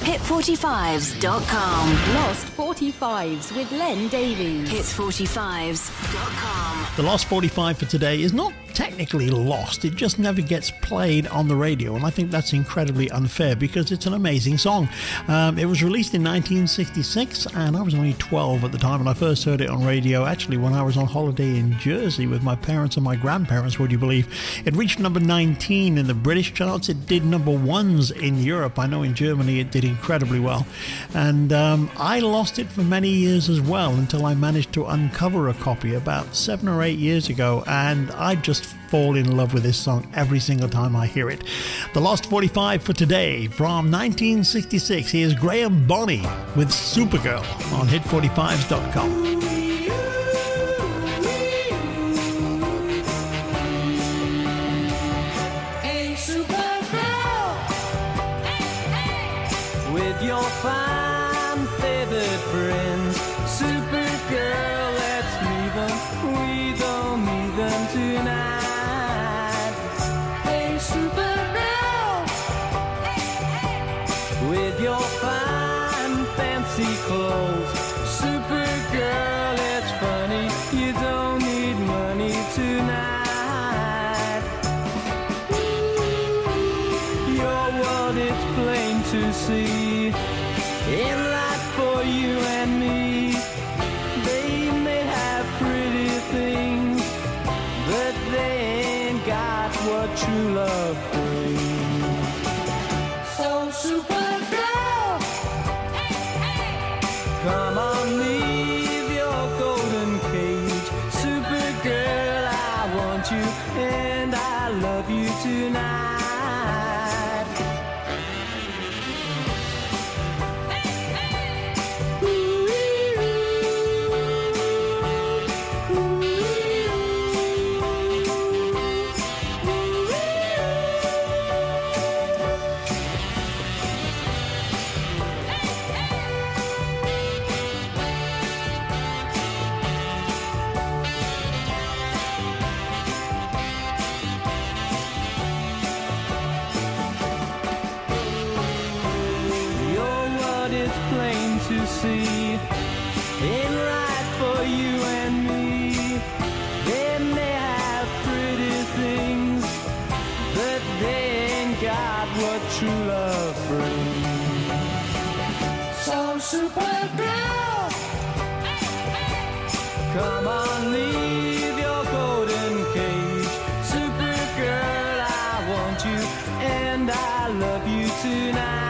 Hit45s.com. Lost 45s with Len Davies. Hit45s.com. The Lost 45 for today is not technically lost, it just never gets played on the radio, and I think that's incredibly unfair because it's an amazing song. Um, it was released in 1966, and I was only 12 at the time when I first heard it on radio, actually, when I was on holiday in Jersey with my parents and my grandparents, would you believe? It reached number 19 in the British charts, it did number ones in Europe. I know in Germany it did incredibly well, and um, I lost it for many years as well until I managed to uncover a copy about seven or eight years ago, and I just fall in love with this song every single time I hear it. The Lost 45 for today from 1966. Here's Graham Bonney with Supergirl on hit45s.com. Hey, Supergirl. With your fine feathered fancy clothes, Supergirl, it's funny. You don't need money tonight. Your world, it's plain to see. In life for you and me, they may have pretty things, but they ain't got what true love tonight. see ain't right for you and me. They may have pretty things, but they ain't got what true love brings. So Supergirl, come on, leave your golden cage. Supergirl, I want you and I love you tonight.